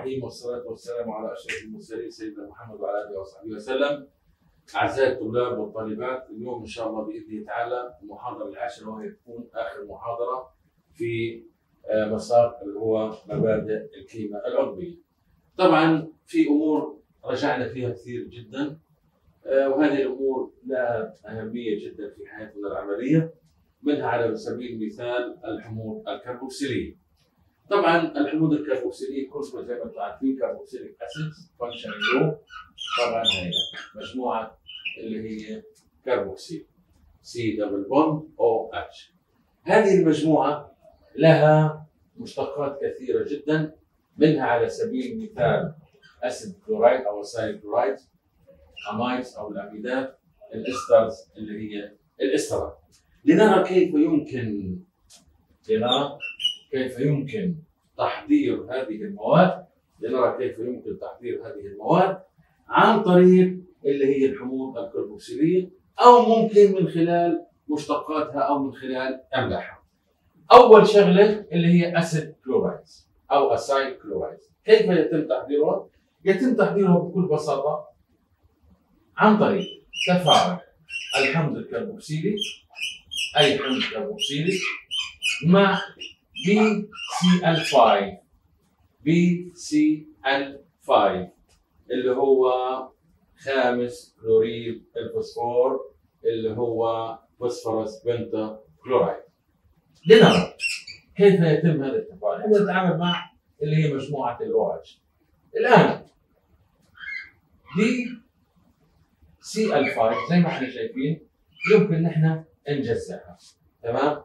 الرحيم والصلاة والسلام على أشرف المرسلين سيدنا محمد وعلى آله وصحبه وسلم. أعزائي الطلاب والطالبات اليوم إن شاء الله بإذن تعالى المحاضرة العاشرة وهي تكون آخر محاضرة في آه، مسار اللي هو مبادئ الكيمياء العضوية. طبعا في أمور رجعنا فيها كثير جدا آه، وهذه الأمور لها أهمية جدا في حياتنا العملية منها على سبيل المثال الحموض الكربوكسيلية. طبعا الحموض الكربوكسيليه كلكم زي ما أنتم عارفين carboxylic acid functional طبعا هي مجموعة اللي هي carboxyl C double bond O H هذه المجموعة لها مشتقات كثيرة جدا منها على سبيل المثال acid chloride أو acyl chloride amides أو الأميدات ال esters اللي هي الاسترات لنرى كيف يمكن لنرى كيف يمكن تحضير هذه المواد لنرى كيف يمكن تحضير هذه المواد عن طريق اللي هي الحموض الكربوكسيليه أو ممكن من خلال مشتقاتها أو من خلال أملاحها. أول شغلة اللي هي acid chlorides أو acyl chlorides، كيف يتم تحضيرها؟ يتم تحضيرها بكل بساطة عن طريق تفاعل الحمض الكربوكسيلي أي حمض كربوكسيلي مع بي سي ال 5 بي سي ال 5 اللي هو خامس كلوريد الفوسفور اللي هو phosphorus pentachloride. لنرى كيف يتم هذا التفاعل؟ إحنا نتعامل مع اللي هي مجموعة ال OH الآن دي سي ال 5 زي ما إحنا شايفين يمكن ان إحنا نجزئها تمام؟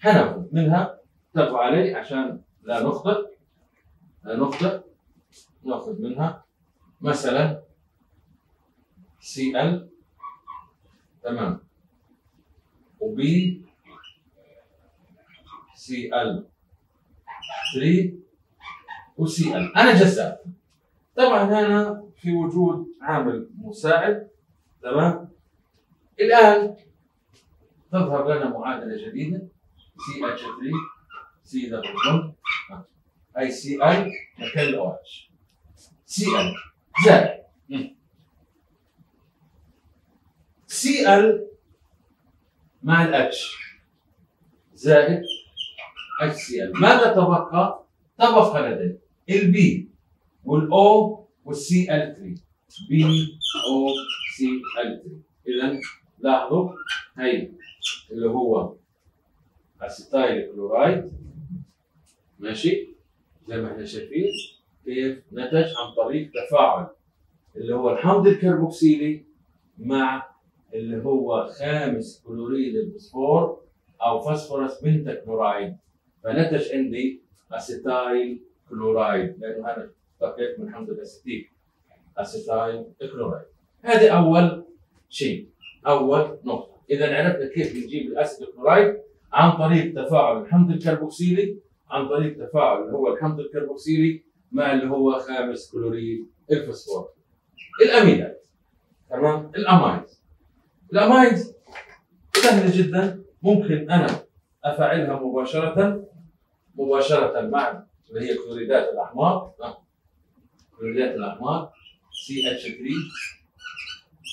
هناخذ منها اتفقوا عليه عشان لا نخطئ لا نخطئ ناخذ منها مثلا Cl تمام. و P Cl 3 و Cl أنا جزأت. طبعا هنا في وجود عامل مساعد تمام. الآن تظهر لنا معادلة جديدة CH 3 C bond a Cl مكان ال OH Cl زائد Cl مع الاتش زائد اتش سي ال ماذا تبقى؟ تبقى لدي ال P وال O وال Cl 3 POCl 3 اذا لاحظوا هي اللي هو acetyl chloride ماشي؟ زي ما إحنا شايفين كيف نتج عن طريق تفاعل اللي هو الحمض الكربوكسيلي مع اللي هو خامس كلوريد الفوسفور أو phosphorus pentachloride فنتج عندي acetyl chloride لأنه أنا اشتقيت من حمض الاسيتيك acetyl chloride. هذه أول شيء أول نقطة. إذا عرفنا كيف نجيب ال acid chloride عن طريق تفاعل الحمض الكربوكسيلي عن طريق تفاعل اللي هو الحمض الكربوكسيلي مع اللي هو خامس كلوريد الفوسفور. الأميدات تمام؟ ال amides. ال amides سهلة جدا. ممكن أنا أفاعلها مباشرة مباشرة مع اللي هي كلوريدات الأحماض. كلوريدات الأحماض. CH 3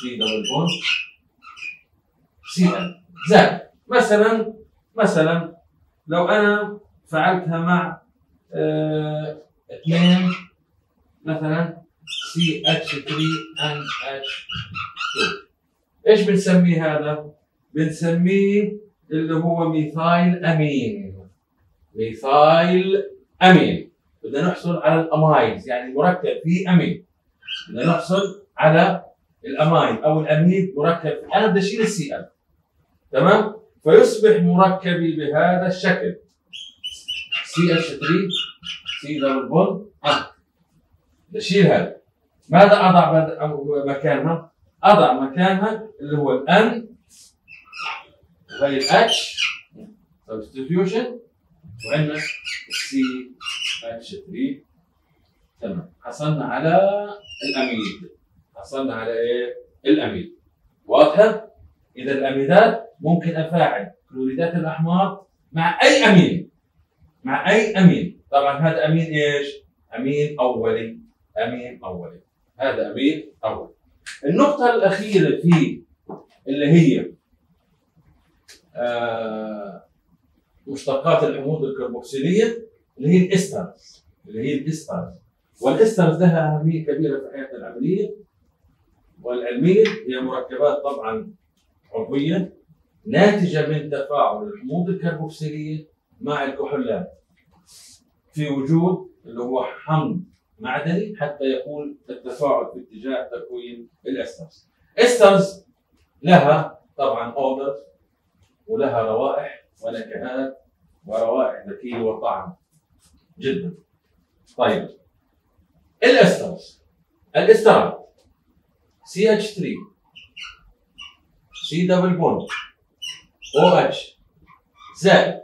C double bond Cl زائد مثلا مثلا لو أنا فاعلتها مع آه، اثنين مثلا سي اتش 3 ان اتش 2 إيش بنسميه هذا؟ بنسميه اللي هو methyl amine methyl amine بدنا نحصل على ال amides يعني مركب فيه امين بدنا نحصل على ال amide أو الاميد مركب. أنا بدي أشيل ال Cl تمام؟ فيصبح مركبي بهذا الشكل. CH 3 C double bond آه بشيل هذا ماذا أضع مكانها؟ أضع مكانها اللي هو ال N وهي ال H substitution وعندنا ال CH 3 تمام. حصلنا على الاميد حصلنا على إيه؟ الاميد واضحة؟ إذا الاميدات ممكن أفاعل كلوريدات الأحماض مع أي امين مع أي أمين؟ طبعا هذا أمين إيش؟ أمين اولي أمين اولي هذا أمين اولي النقطة الأخيرة في اللي هي آه مشتقات الحموض الكربوكسيلية اللي هي ال esters اللي هي ال esters وال esters لها أهمية كبيرة في حياتنا العملية. والعلمية هي مركبات طبعا عضوية ناتجة من تفاعل الحموض الكربوكسيلية مع الكحولات في وجود اللي هو حمض معدني حتى يكون التفاعل في اتجاه تكوين ال esters. esters لها طبعا odor ولها روائح ونكهات وروائح زكية وطعم جدا. طيب ال esters الاسترات CH3 C double bond OH زائد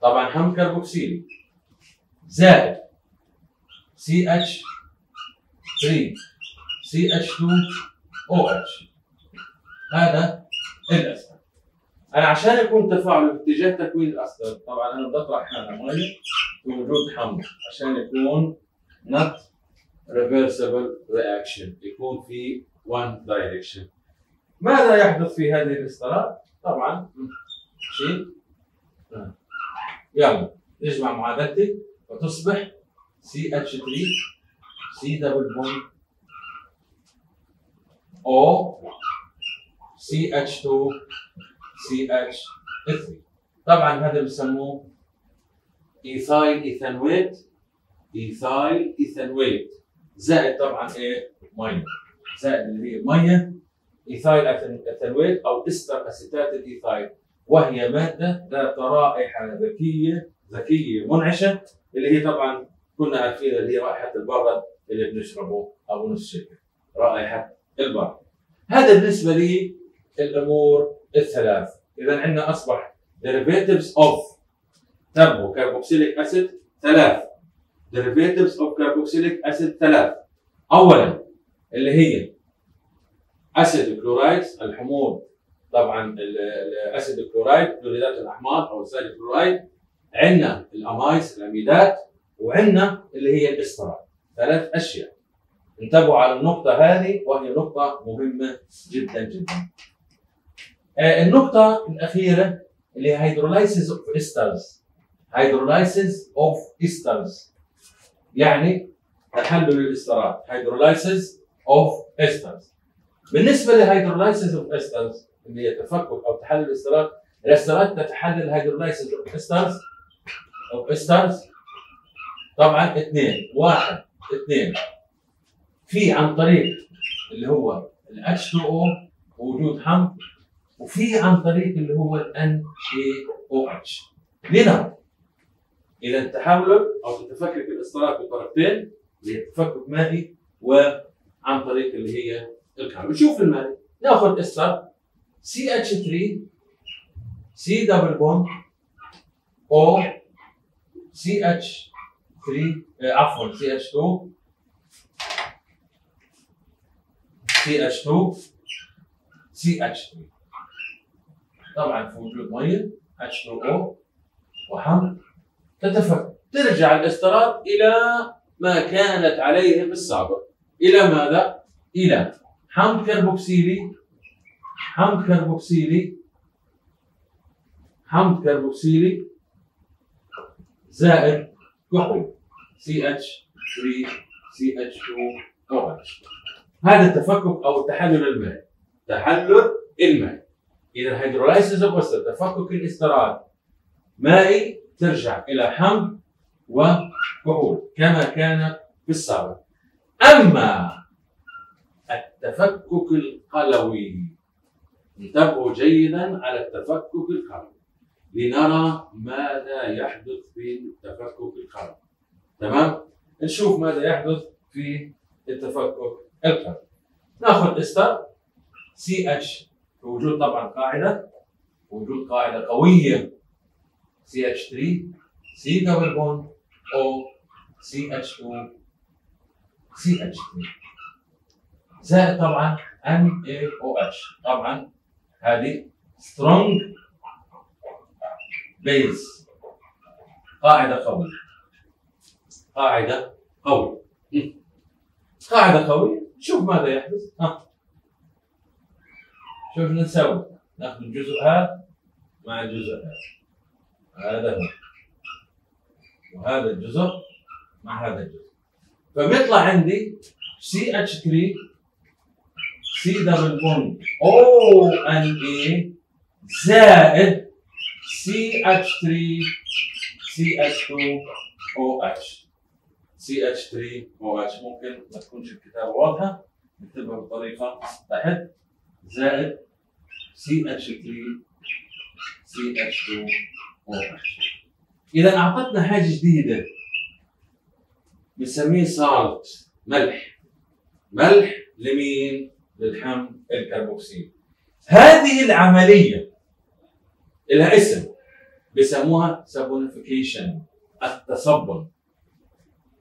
طبعا حمض كربوكسيلي زائد CH 3 CH2 OH هذا الاسفل أنا عشان يكون تفاعل في اتجاه تكوين الاسفل طبعا أنا بطرح حالة ميه في وجود حمض عشان يكون not reversible reaction يكون في one direction. ماذا يحدث في هذه الاسترات؟ طبعا شيء. يلا نجمع معادلتي وتصبح CH3 C double bond O CH2 CH3 طبعا هذا بسموه ethyl ethanoate ethyl ethanoate زائد طبعا إيه ميه زائد اللي هي ميه ethyl ethanoate أو إستر اسيتات الايثايل وهي مادة ذات رائحة زكية زكية منعشة اللي هي طبعا كنا عارفين اللي هي رائحة البرد اللي بنشربه أو نشربه رائحة البرد. هذا بالنسبة لي الأمور الثلاث. اذا عندنا أصبح derivatives of carboxylic acid ثلاث. derivatives of carboxylic acid ثلاث. اولا اللي هي acid chloride الحموض طبعا ال acid ال chloride كلوريدات الأحماض أو ال acyl ال chloride عندنا ال amides الأميدات وعندنا اللي هي الاسترات ثلاث أشياء انتبهوا على النقطة هذه وهي نقطة مهمة جدا جدا. آه النقطة الأخيرة اللي هي hydrolysis of esters. hydrolysis of esters. يعني تحلل الاسترات، hydrolysis of esters. بالنسبة ل hydrolysis of esters اللي هي تفكك أو تحلل الاسترات، الاسترات تتحلل hydrolysis of esters of esters طبعا اثنين، واحد اثنين. في عن طريق اللي هو ال H2O وجود حمض وفي عن طريق اللي هو ال NaOH لنرى إذا التحلل أو تتفكك الاسترات بطريقتين اللي هي تفكك مائي وعن طريق اللي هي القلوي. نشوف المائي ناخذ استر CH3 C double bond O CH3 آه عفوا CH2 CH2 CH3 طبعا في وجود مية H2O وحمض تتفك ترجع الاسترات إلى ما كانت عليه بالسابق إلى ماذا؟ إلى حمض كربوكسيلي حمض كربوكسيلي حمض كربوكسيلي زائد كحول CH3 CH2OH هذا التفكك أو التحلل المائي تحلل المائي إذا hydrolysis of تفكك الاسترات مائي ترجع إلى حمض وكحول كما كان في السابق أما التفكك القلوي. انتبهوا جيدا على التفكك القلوي. لنرى ماذا يحدث في التفكك القلوي. تمام؟ نشوف ماذا يحدث في التفكك القلوي نأخذ استر CH بوجود طبعا قاعدة. وجود قاعدة قوية. سي اتش 3 سي دبل بوند أو سي اتش 2 سي اتش 3 زائد طبعا ان اي أو اتش طبعا هذه strong base قاعدة قوية. قاعدة قوية. قاعدة قوية. شوف ماذا يحدث. ها. شوف نسوي. ناخذ الجزء هذا مع الجزء هذا. هذا هو. وهذا الجزء مع هذا الجزء. فبيطلع عندي CH3 C دبل بوند O ان A زائد CH3 CH2 OH CH3OH ممكن ما تكونش الكتابة واضحة. نكتبها بطريقة تحت زائد CH3 CH2OH إذا أعطتنا حاجة جديدة. بنسميه سالت ملح. ملح لمين؟ للحمض الكربوكسيل هذه العملية لها اسم بيسموها saponification التصبن.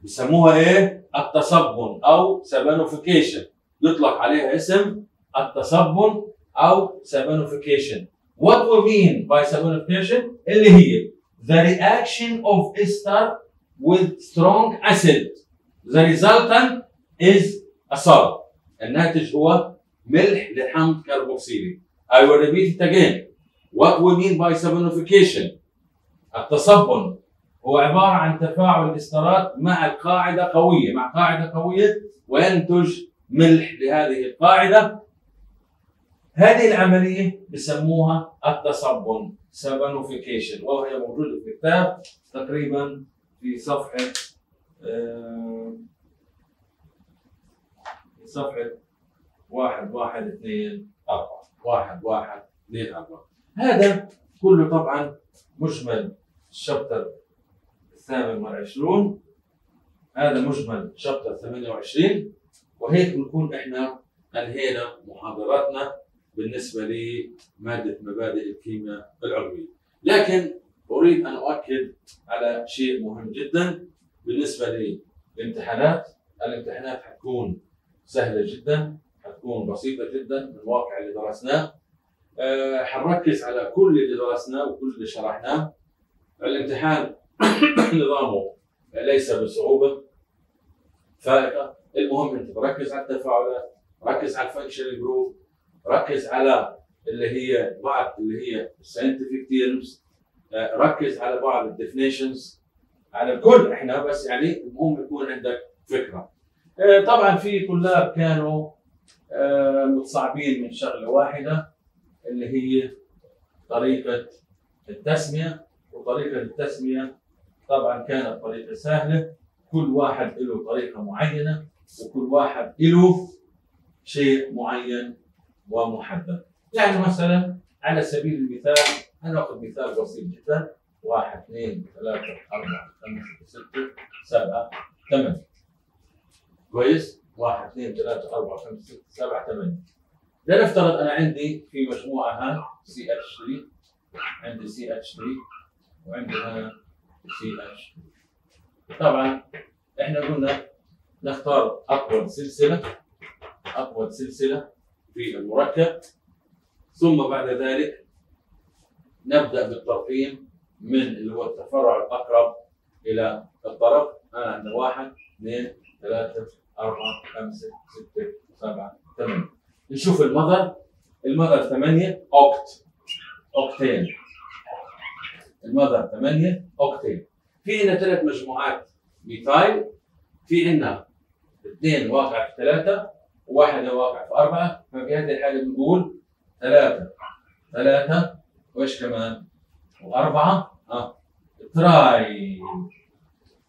بيسموها إيه؟ التصبن أو saponification يطلق عليها اسم التصبن أو سابونيفيكيشن What we mean by saponification اللي هي the reaction of ester with strong acid. The resultant is a salt. الناتج هو ملح لحمض كربوكسيلي. I will repeat it again. What we mean by saponification التصبن هو عبارة عن تفاعل الاسترات مع القاعدة قوية مع قاعدة قوية وينتج ملح لهذه القاعدة. هذه العملية بسموها التصبن saponification وهي موجودة في الكتاب تقريبا في صفحة آه، صفحة واحد واحد اثنين أربعة. واحد واحد اثنين أربعة. هذا كله طبعا مجمل الشابتر الثامن والعشرون. هذا مجمل شابتر 28 وهيك بنكون إحنا انهينا محاضراتنا بالنسبة لمادة مبادئ الكيمياء العضويه لكن أريد أن أؤكد على شيء مهم جدا بالنسبة للامتحانات. الامتحانات حتكون سهلة جدا حتكون بسيطة جدا من الواقع اللي درسناه. أه حنركز على كل اللي درسناه وكل اللي شرحناه. الامتحان نظامه ليس بصعوبة فائقة. المهم أنت تركز على التفاعلات ركز على ال function group ركز على اللي هي بعض اللي هي scientific terms ركز على بعض الديفينيشنز على الكل. إحنا بس يعني المهم يكون عندك فكرة. طبعا في طلاب كانوا متصعبين من شغلة واحدة اللي هي طريقة التسمية. وطريقة التسمية طبعا كانت طريقة سهلة. كل واحد له طريقة معينة وكل واحد له شيء معين ومحدد. يعني مثلا على سبيل المثال هنأخذ مثال بسيط جدا. واحد اثنين ثلاثة أربعة خمسة ستة سبعة ثمانية. كويس؟ واحد اثنين ثلاثة أربعة خمسة ستة سبعة ثمانية. لنفترض أنا عندي في مجموعة هان CH 3 عندي سي اتش 3 وعندي هنا سي اتش طبعا إحنا قلنا نختار اطول سلسلة اطول سلسلة في المركب. ثم بعد ذلك نبدأ بالترقيم من اللي هو التفرع الأقرب إلى الطرف. أنا عندنا واحد اثنين ثلاثة أربعة خمسة ستة سبعة ثمانية. نشوف المذر. المذر ثمانية أوكت. أوكتين. المذر ثمانية أوكتين. في عندنا ثلاث مجموعات methyl في عندنا اثنين واقع في ثلاثة وواحدة واقع في أربعة. ففي هذه الحالة بنقول ثلاثة. ثلاثة وإيش كمان؟ وأربعة. آه. tri.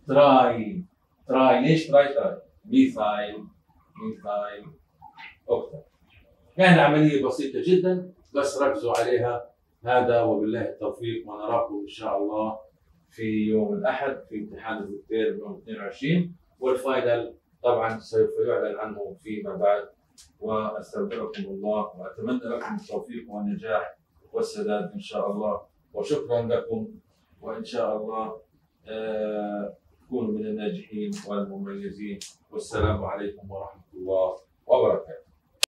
tri tri ليش tri tri؟ methyl methyl octane كان عملية بسيطة جدا. بس ركزوا عليها. هذا وبالله التوفيق. ونراكم إن شاء الله في يوم الأحد في امتحان الدكتور يوم 22 والفاينل طبعا سوف يعلن عنه فيما بعد. واستودعكم الله وأتمنى لكم التوفيق والنجاح والسداد إن شاء الله. وشكرا لكم. وإن شاء الله آه تكونوا من الناجحين والمميزين. والسلام عليكم ورحمة الله وبركاته.